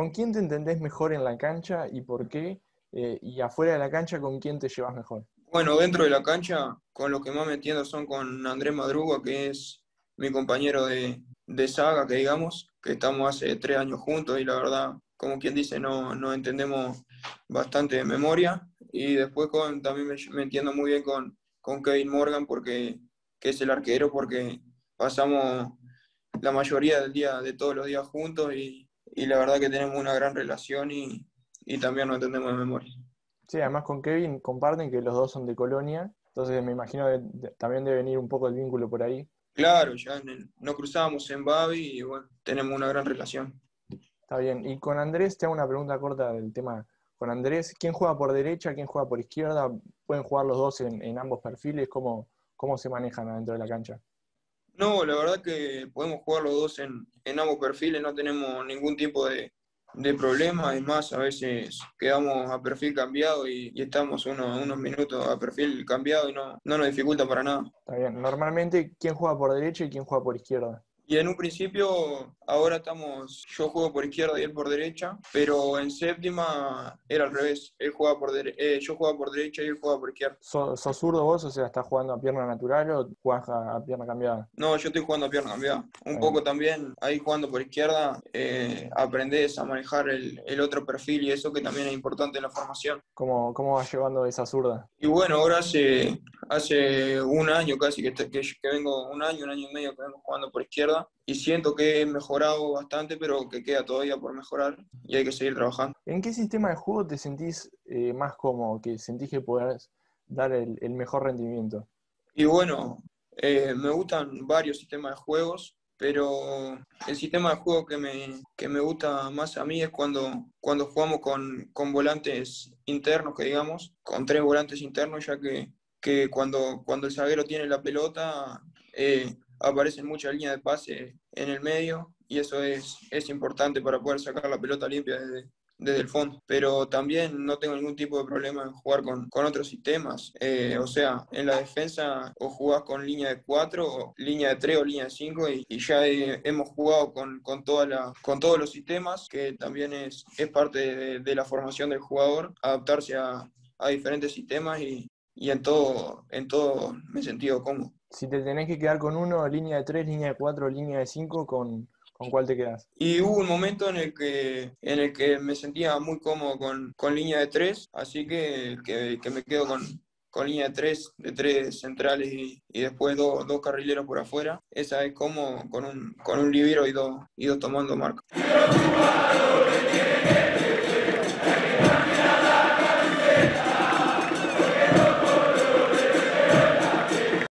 ¿Con quién te entendés mejor en la cancha y por qué? Eh, y afuera de la cancha, ¿con quién te llevas mejor? Bueno, dentro de la cancha, con lo que más me entiendo son con Andrés Madruga, que es mi compañero de, de saga, que digamos, que estamos hace tres años juntos y la verdad, como quien dice, no, no entendemos bastante de memoria. Y después con, también me, entiendo muy bien con, con Kevin Morgan, porque, que es el arquero, porque pasamos la mayoría del día, de todos los días juntos y, y la verdad que tenemos una gran relación y, y también nos entendemos de memoria. Sí, además con Kevin comparten que los dos son de Colonia, entonces me imagino que también debe venir un poco el vínculo por ahí. Claro, ya no cruzamos en Babi y bueno, tenemos una gran relación. Está bien. Y con Andrés, te hago una pregunta corta del tema. Con Andrés, ¿quién juega por derecha? ¿Quién juega por izquierda? ¿Pueden jugar los dos en, ambos perfiles? ¿Cómo, ¿Cómo se manejan adentro de la cancha? No, la verdad que podemos jugar los dos en, ambos perfiles, no tenemos ningún tipo de, de problema, es más, a veces quedamos a perfil cambiado y, estamos unos minutos a perfil cambiado y no, no nos dificulta para nada. Está bien, normalmente, ¿quién juega por derecha y quién juega por izquierda? Y en un principio, ahora estamos, yo juego por izquierda y él por derecha, pero en séptima era al revés. Él jugaba por eh, yo jugaba por derecha y él jugaba por izquierda. ¿Sos, zurdo vos? O sea, ¿estás jugando a pierna natural o jugás a, pierna cambiada? No, yo estoy jugando a pierna cambiada. Un poco también, ahí jugando por izquierda, eh, aprendes a manejar el, el, otro perfil y eso que también es importante en la formación. ¿Cómo, cómo vas llevando esa zurda? Y bueno, ahora hace, hace un año casi que, que, que vengo, un año, un año y medio que vengo jugando por izquierda y siento que he mejorado bastante, pero que queda todavía por mejorar y hay que seguir trabajando. ¿En qué sistema de juego te sentís eh, más cómodo, que sentís que podrás dar el, mejor rendimiento? Y bueno, eh, me gustan varios sistemas de juegos, pero el sistema de juego que me, que me gusta más a mí es cuando, cuando jugamos con, con volantes internos, que digamos, con tres volantes internos, ya que, que cuando, cuando el zaguero tiene la pelota, eh, aparecen muchas líneas de pase en el medio y eso es, es importante para poder sacar la pelota limpia desde, desde el fondo. Pero también no tengo ningún tipo de problema en jugar con, con otros sistemas. Eh, o sea, en la defensa o jugás con línea de 4, línea de 3 o línea de 5 y, ya hemos jugado con, con, toda la, con todos los sistemas, que también es, es parte de, de la formación del jugador, adaptarse a, a diferentes sistemas y, y en todo, en todo me he sentido cómodo. Si te tenés que quedar con uno, línea de 3, línea de 4, línea de 5, ¿con, ¿con cuál te quedas? Y hubo un momento en el que, en el que me sentía muy cómodo con, con línea de 3, así que, que, que, me quedo con, con línea de 3, de 3 centrales y, y después dos, dos carrileros por afuera. Esa es como con un, con un libero y dos, y dos tomando marca.